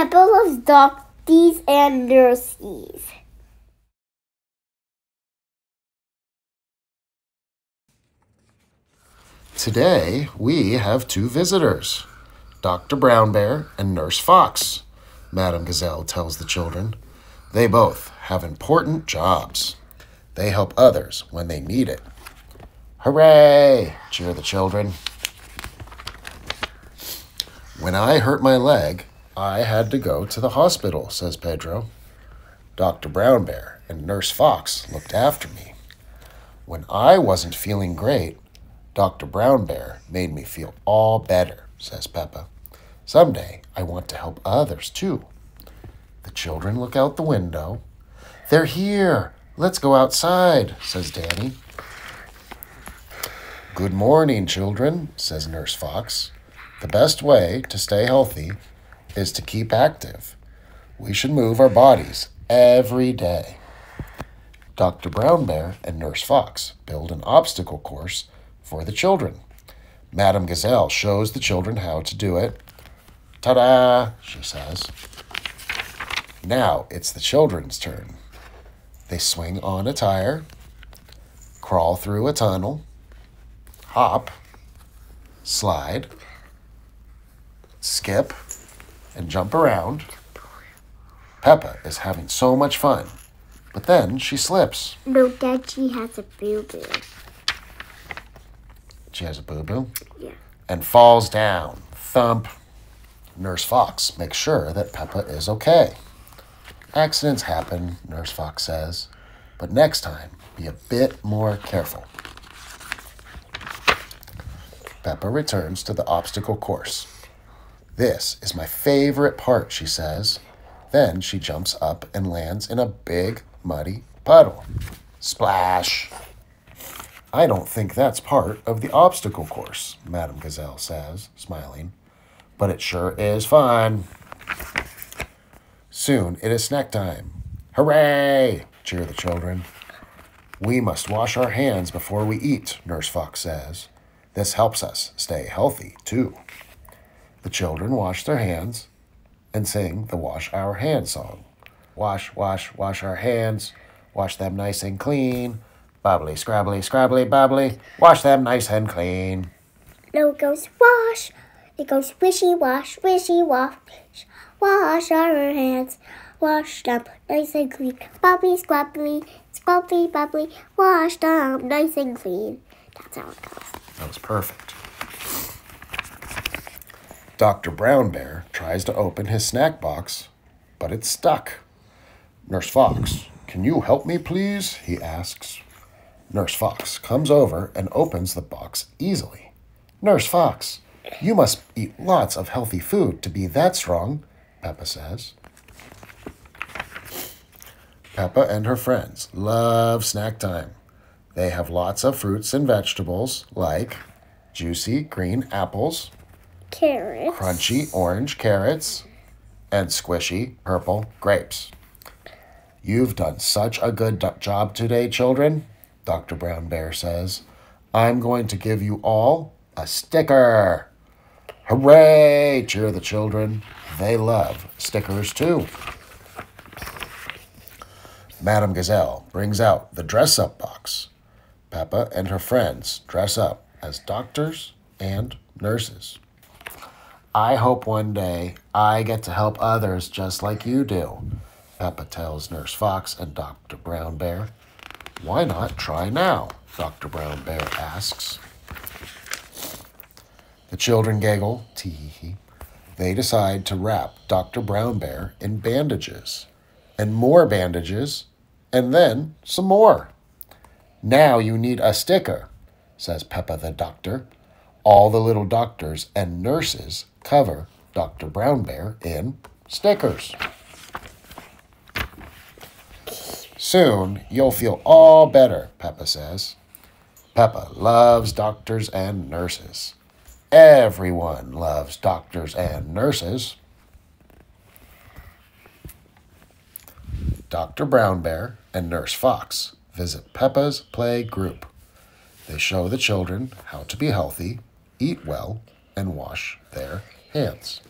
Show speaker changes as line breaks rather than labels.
Peppa of doctors and nurses.
Today, we have two visitors Dr. Brown Bear and Nurse Fox, Madame Gazelle tells the children. They both have important jobs. They help others when they need it. Hooray! cheer the children. When I hurt my leg, I had to go to the hospital, says Pedro. Dr. Brown Bear and Nurse Fox looked after me. When I wasn't feeling great, Dr. Brown Bear made me feel all better, says Peppa. Someday I want to help others too. The children look out the window. They're here. Let's go outside, says Danny. Good morning, children, says Nurse Fox. The best way to stay healthy is to keep active. We should move our bodies every day. Dr. Brown Bear and Nurse Fox build an obstacle course for the children. Madame Gazelle shows the children how to do it. Ta da, she says. Now it's the children's turn. They swing on a tire, crawl through a tunnel, hop, slide, skip, and jump around. Peppa is having so much fun, but then she slips.
No, Dad, she has a boo boo.
She has a boo boo
Yeah.
and falls down. Thump. Nurse Fox makes sure that Peppa is okay. Accidents happen, Nurse Fox says, but next time be a bit more careful. Peppa returns to the obstacle course. This is my favorite part, she says. Then she jumps up and lands in a big, muddy puddle. Splash! I don't think that's part of the obstacle course, Madame Gazelle says, smiling. But it sure is fun. Soon it is snack time. Hooray! cheer the children. We must wash our hands before we eat, Nurse Fox says. This helps us stay healthy, too. The children wash their hands and sing the Wash Our Hands song. Wash, wash, wash our hands. Wash them nice and clean. Bubbly, scrabbly, scrabbly, bubbly. Wash them nice and clean.
No, it goes wash. It goes wishy wash, wishy wash. Wash our hands. Wash them nice and clean. Bubbly, squabbly, squabbly, bubbly. Wash them nice and clean. That's how it goes.
That was perfect. Dr. Brown Bear tries to open his snack box, but it's stuck. Nurse Fox, can you help me, please? he asks. Nurse Fox comes over and opens the box easily. Nurse Fox, you must eat lots of healthy food to be that strong, Peppa says. Peppa and her friends love snack time. They have lots of fruits and vegetables like juicy green apples,
Carrots.
crunchy orange carrots, and squishy purple grapes. You've done such a good job today, children, Dr. Brown Bear says. I'm going to give you all a sticker. Hooray! cheer the children. They love stickers too. Madame Gazelle brings out the dress up box. Peppa and her friends dress up as doctors and nurses. I hope one day I get to help others just like you do, Peppa tells Nurse Fox and Dr. Brown Bear. Why not try now? Dr. Brown Bear asks. The children giggle, tee hee hee. They decide to wrap Dr. Brown Bear in bandages, and more bandages, and then some more. Now you need a sticker, says Peppa the doctor. All the little doctors and nurses cover Dr. Brown Bear in stickers. Soon you'll feel all better, Peppa says. Peppa loves doctors and nurses. Everyone loves doctors and nurses. Dr. Brown Bear and Nurse Fox visit Peppa's play group. They show the children how to be healthy, eat well, and wash their hands.